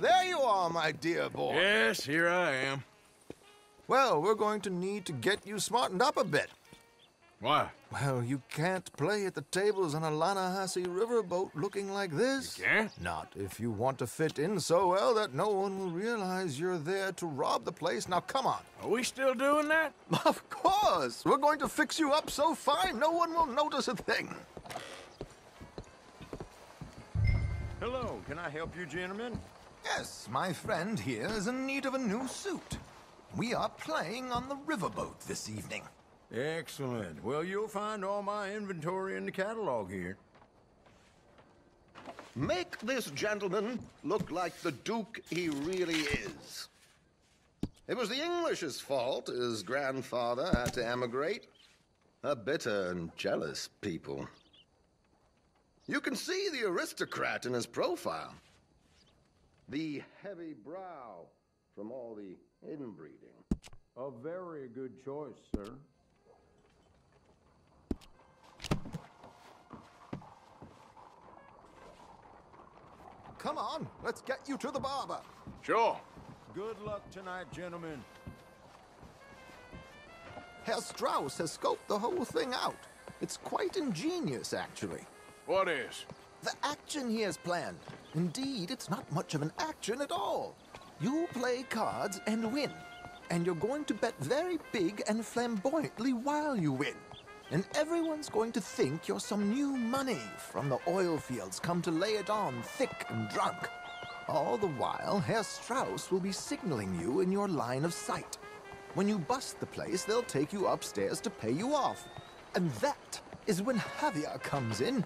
there you are, my dear boy. Yes, here I am. Well, we're going to need to get you smartened up a bit. Why? Well, you can't play at the tables on a Lannahechee riverboat looking like this. You can't? Not if you want to fit in so well that no one will realize you're there to rob the place. Now, come on. Are we still doing that? Of course! We're going to fix you up so fine no one will notice a thing. Hello, can I help you, gentlemen? Yes, my friend here is in need of a new suit. We are playing on the riverboat this evening. Excellent. Well, you'll find all my inventory in the catalog here. Make this gentleman look like the Duke he really is. It was the English's fault his grandfather had to emigrate. A bitter and jealous people. You can see the aristocrat in his profile. The heavy brow from all the inbreeding. A very good choice, sir. Come on, let's get you to the barber. Sure. Good luck tonight, gentlemen. Herr Strauss has scoped the whole thing out. It's quite ingenious, actually. What is? The action he has planned. Indeed, it's not much of an action at all. You play cards and win. And you're going to bet very big and flamboyantly while you win. And everyone's going to think you're some new money from the oil fields come to lay it on thick and drunk. All the while, Herr Strauss will be signaling you in your line of sight. When you bust the place, they'll take you upstairs to pay you off. And that is when Javier comes in,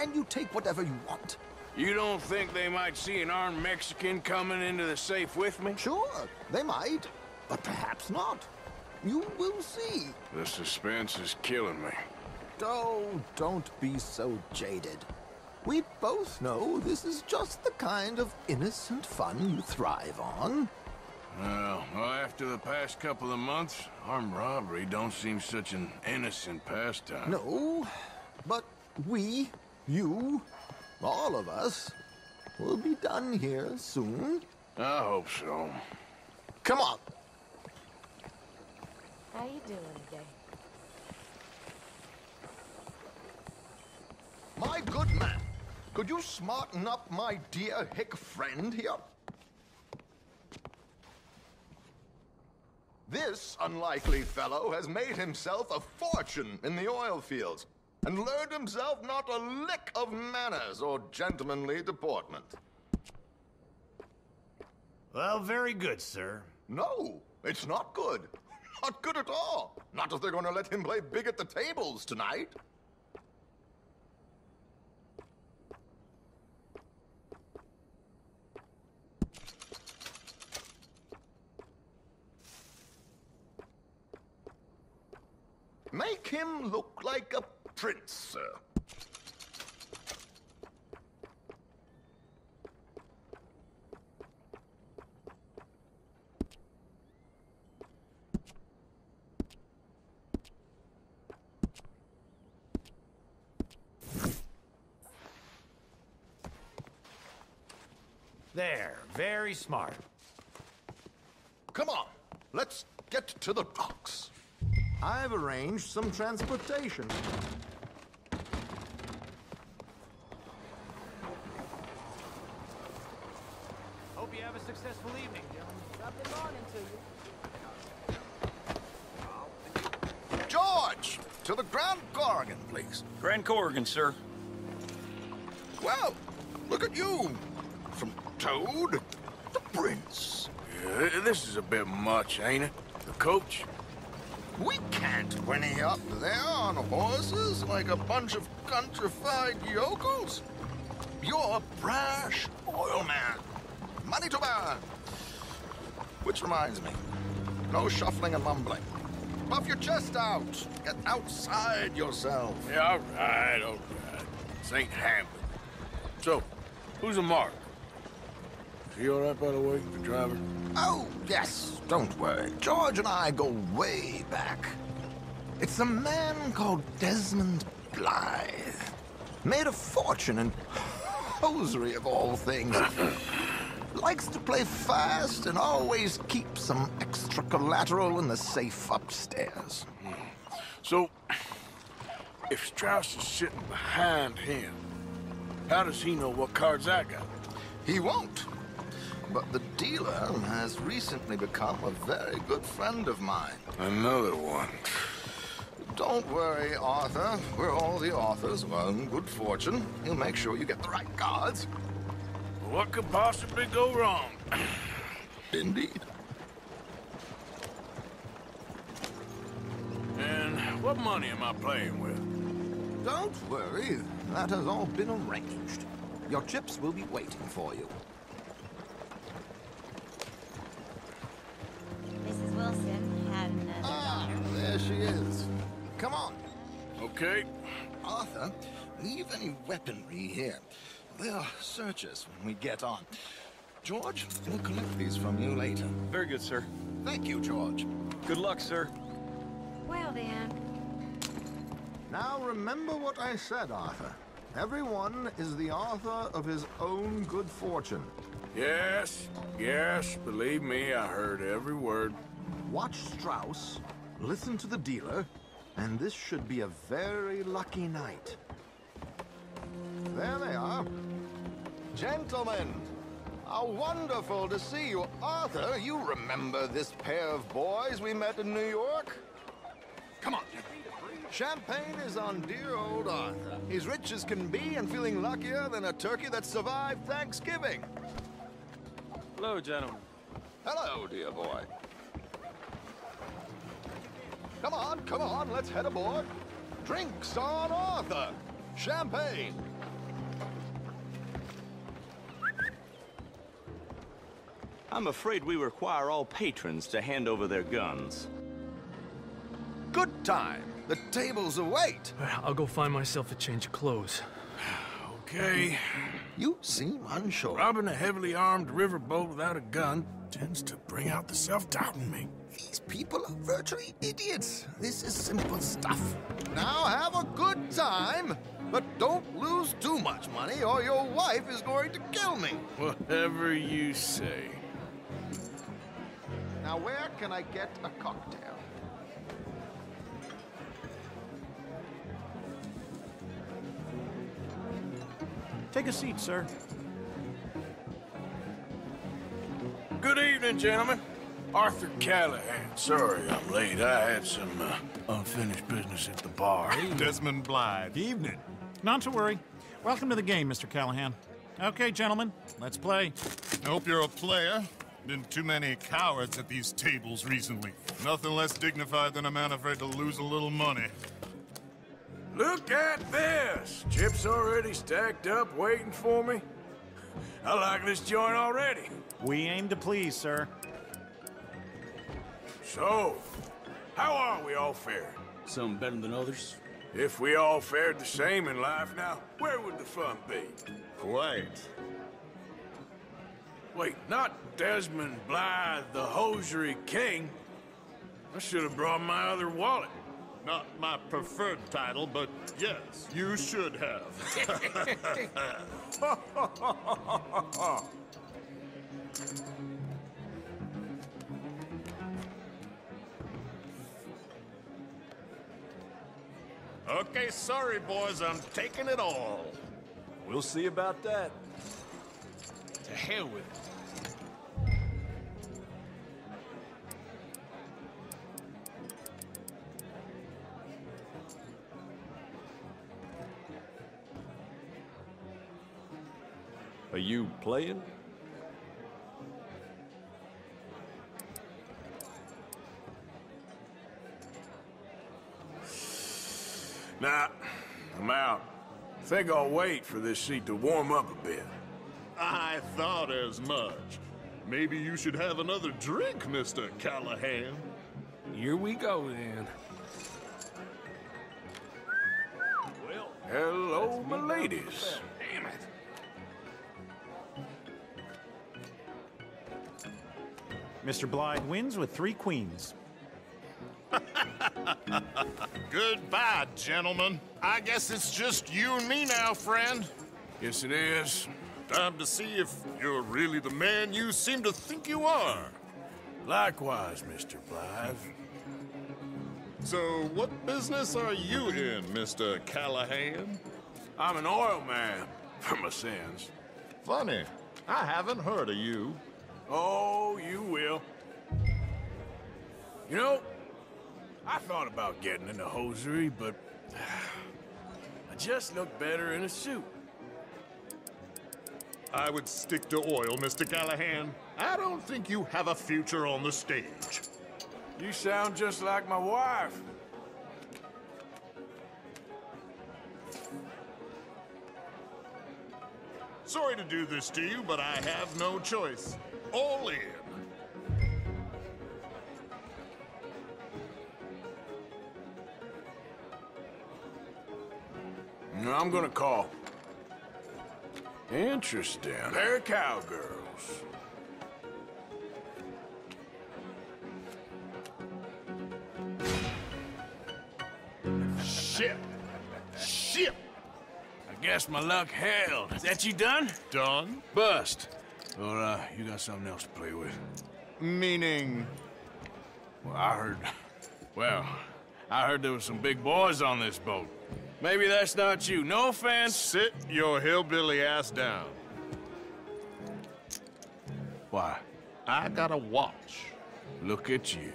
and you take whatever you want. You don't think they might see an armed Mexican coming into the safe with me? Sure, they might, but perhaps not. You will see. The suspense is killing me. Oh, don't be so jaded. We both know this is just the kind of innocent fun you thrive on. Well, after the past couple of months, armed robbery don't seem such an innocent pastime. No, but we, you, all of us, will be done here soon. I hope so. Come on. How you doing today? My good man, could you smarten up my dear hick friend here? This unlikely fellow has made himself a fortune in the oil fields and learned himself not a lick of manners or gentlemanly deportment. Well, very good, sir. No, it's not good. Not good at all. Not if they're going to let him play big at the tables tonight. Make him look like a prince, sir. There, very smart. Come on, let's get to the docks. I've arranged some transportation. Hope you have a successful evening, gentlemen. Top the morning to you. George, to the Grand Korrigan, please. Grand Korrigan, sir. Well, look at you. From Toad to Prince. Yeah, this is a bit much, ain't it? The coach? We can't whinny up there on horses like a bunch of countrified yokels. You're a brash oil man. Money to burn. Which reminds me, no shuffling and mumbling. Puff your chest out. Get outside yourself. Yeah, all right, all right. This ain't Hamlet. So, who's a mark? Is he all right, by the way, the driver? Oh, yes, don't worry. George and I go way back. It's a man called Desmond Blythe. Made a fortune in hosiery of all things. likes to play fast and always keeps some extra collateral in the safe upstairs. Hmm. So, if Strauss is sitting behind him, how does he know what cards I got? He won't. But the dealer has recently become a very good friend of mine. Another one. Don't worry, Arthur. We're all the authors of our own good fortune. He'll make sure you get the right cards. What could possibly go wrong? Indeed. And what money am I playing with? Don't worry. That has all been arranged. Your chips will be waiting for you. Mrs. Wilson had another Ah, daughter. there she is. Come on. Okay. Arthur, leave any weaponry here. They'll search us when we get on. George, we'll collect these from you later. Very good, sir. Thank you, George. Good luck, sir. Well then, Now remember what I said, Arthur. Everyone is the author of his own good fortune. Yes, yes, believe me, I heard every word. Watch Strauss, listen to the dealer, and this should be a very lucky night. There they are. Gentlemen, how wonderful to see you. Arthur, you remember this pair of boys we met in New York? Come on. Champagne is on dear old Arthur. He's rich as can be and feeling luckier than a turkey that survived Thanksgiving. Hello, gentlemen. Hello, dear boy. Come on, come on, let's head aboard. Drinks on Arthur. Champagne. I'm afraid we require all patrons to hand over their guns. Good time. The tables await. I'll go find myself a change of clothes. Okay. You seem unsure. Robbing a heavily armed riverboat without a gun tends to bring out the self-doubt in me. These people are virtually idiots. This is simple stuff. Now have a good time, but don't lose too much money or your wife is going to kill me. Whatever you say. Now where can I get a cocktail? Take a seat, sir. Good evening, gentlemen. Arthur Callahan. Sorry I'm late. I had some uh, unfinished business at the bar. Desmond Blythe. Evening. Not to worry. Welcome to the game, Mr. Callahan. Okay, gentlemen, let's play. I hope you're a player. Been too many cowards at these tables recently. Nothing less dignified than a man afraid to lose a little money. Look at this! Chips already stacked up waiting for me. I like this joint already. We aim to please, sir. So, how are we all faring? Some better than others. If we all fared the same in life now, where would the fun be? Quite. Wait, not Desmond Blythe, the hosiery king. I should have brought my other wallet. Not my preferred title, but yes, you should have. okay, sorry, boys, I'm taking it all. We'll see about that. To hell with it. Are you playing? Nah, I'm out. Think I'll wait for this seat to warm up a bit. I thought as much. Maybe you should have another drink, Mr. Callahan. Here we go then. Well, hello, my ladies. Damn it. Mr. Blythe wins with three queens. Goodbye, gentlemen. I guess it's just you and me now, friend. Yes, it is. Time to see if you're really the man you seem to think you are. Likewise, Mr. Blythe. So, what business are you in, Mr. Callahan? I'm an oil man, for my sins. Funny, I haven't heard of you. Oh, you will. You know, I thought about getting into hosiery, but I just look better in a suit. I would stick to oil, Mr. Callahan. I don't think you have a future on the stage. You sound just like my wife. Sorry to do this to you, but I have no choice. All in. No, I'm gonna call. Interesting. They're cowgirls. Shit! Shit! I guess my luck held. Is that you done? Done? Bust. Or, uh, you got something else to play with? Meaning. Well, I heard... Well, I heard there was some big boys on this boat. Maybe that's not you. No offense. Sit your hillbilly ass down. Why? I got a watch. Look at you.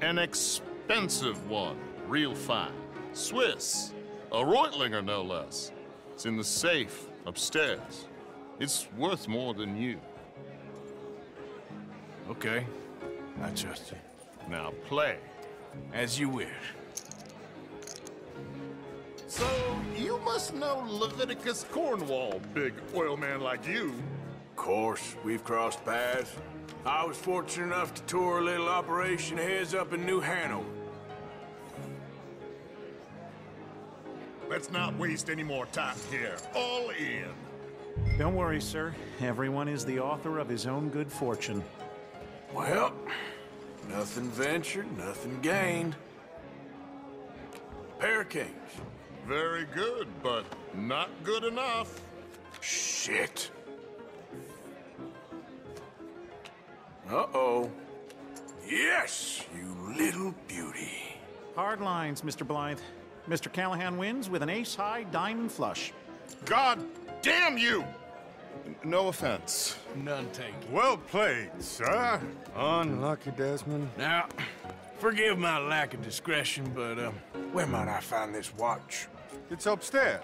An expensive one. Real fine. Swiss. A Reutlinger, no less. It's in the safe upstairs. It's worth more than you. Okay. I trust you. Now play. As you wish. So, you must know Leviticus Cornwall, big oil man like you. Of course, we've crossed paths. I was fortunate enough to tour a little operation of his up in New Hanover. Let's not waste any more time here. All in. Don't worry, sir. Everyone is the author of his own good fortune. Well, nothing ventured, nothing gained. Pair of kings. Very good, but not good enough. Shit. Uh-oh. Yes, you little beauty. Hard lines, Mr. Blythe. Mr. Callahan wins with an ace-high diamond flush. God damn you! No offense. None taken. Well played, sir. Unlucky, Desmond. Now, forgive my lack of discretion, but, uh, where might I find this watch? It's upstairs.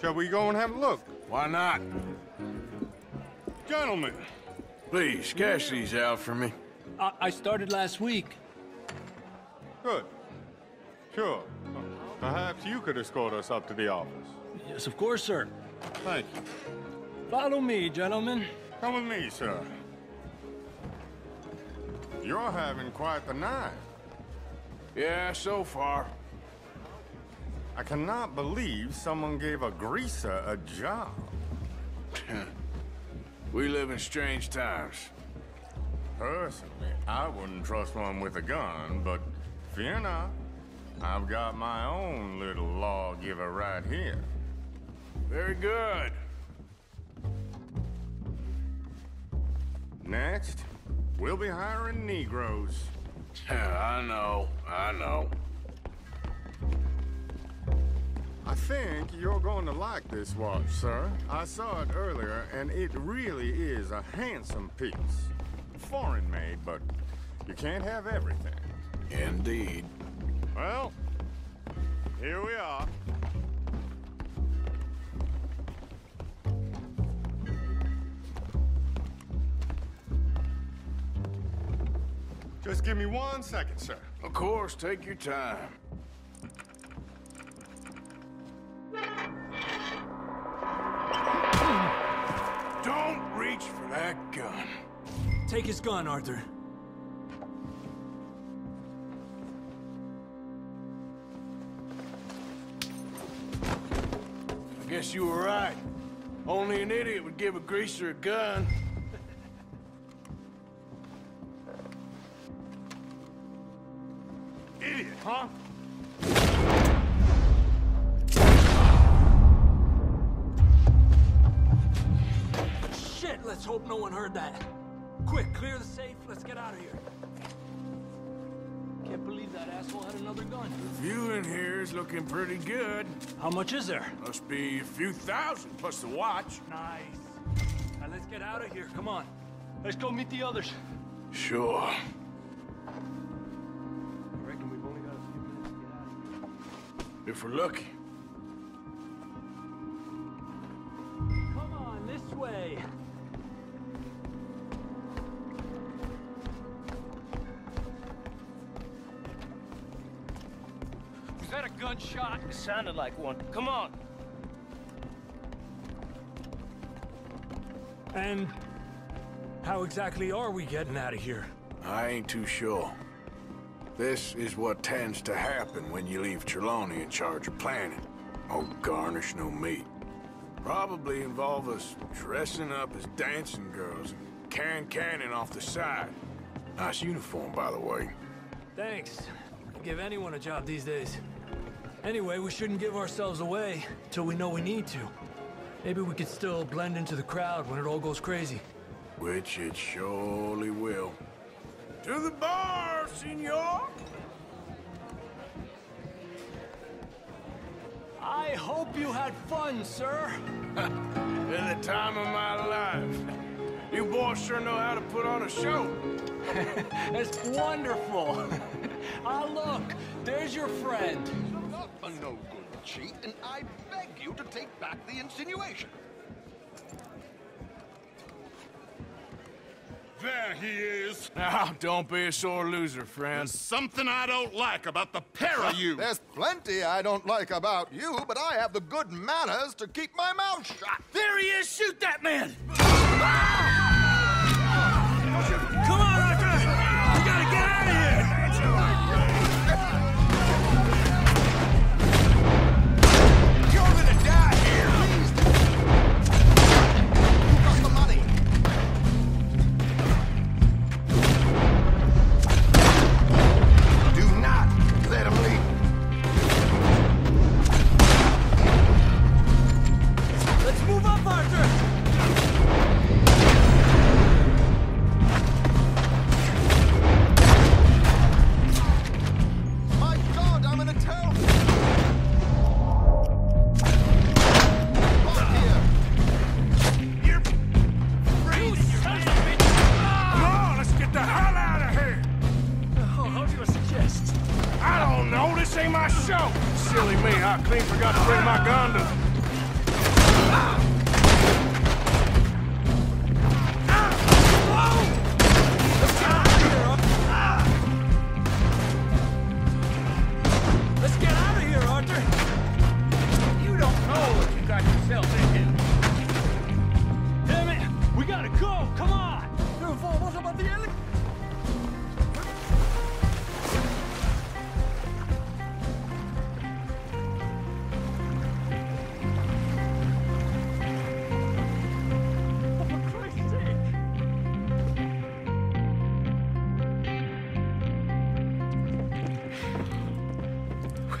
Shall we go and have a look? Why not? Gentlemen. Please, cash these out for me. I, I started last week. Good. Sure. Perhaps you could escort us up to the office. Yes, of course, sir. Thank you. Follow me, gentlemen. Come with me, sir. You're having quite the night. Yeah, so far. I cannot believe someone gave a greaser a job. we live in strange times. Personally, I wouldn't trust one with a gun, but fear not. I've got my own little lawgiver right here. Very good. Next, we'll be hiring Negroes. I know, I know. Think you're going to like this watch, sir. I saw it earlier, and it really is a handsome piece. Foreign made, but you can't have everything. Indeed. Well, here we are. Just give me one second, sir. Of course, take your time. Take his gun, Arthur. I guess you were right. Only an idiot would give a greaser a gun. How much is there? Must be a few thousand plus the watch. Nice. Now let's get out of here. Come on. Let's go meet the others. Sure. I reckon we've only got a few minutes to get out of here. If we're lucky. Come on, this way. Gunshot? It sounded like one. Come on. And how exactly are we getting out of here? I ain't too sure. This is what tends to happen when you leave Trelawny in charge of planning. No garnish, no meat. Probably involve us dressing up as dancing girls and can cannon off the side. Nice uniform, by the way. Thanks. I'd give anyone a job these days. Anyway, we shouldn't give ourselves away till we know we need to. Maybe we could still blend into the crowd when it all goes crazy. Which it surely will. To the bar, senor! I hope you had fun, sir. At the time of my life. You boys sure know how to put on a show. That's wonderful. ah, look, there's your friend. Not a no good cheat, and I beg you to take back the insinuation. There he is. Now, don't be a sore loser, friend. There's something I don't like about the pair of you. There's plenty I don't like about you, but I have the good manners to keep my mouth shut. There he is! Shoot that man! Come my show! Silly me, I clean forgot to bring my gun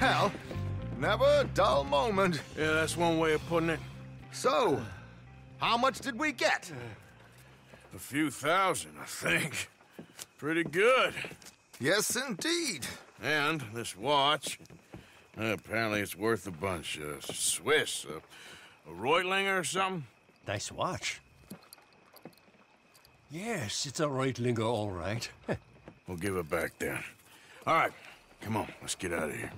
Well, never a dull moment. Yeah, that's one way of putting it. So, how much did we get? A few thousand, I think. Pretty good. Yes, indeed. And this watch, uh, apparently it's worth a bunch. Uh, Swiss, uh, a Reutlinger or something? Nice watch. Yes, it's a Reutlinger, all right. We'll give it back then. All right, come on, let's get out of here.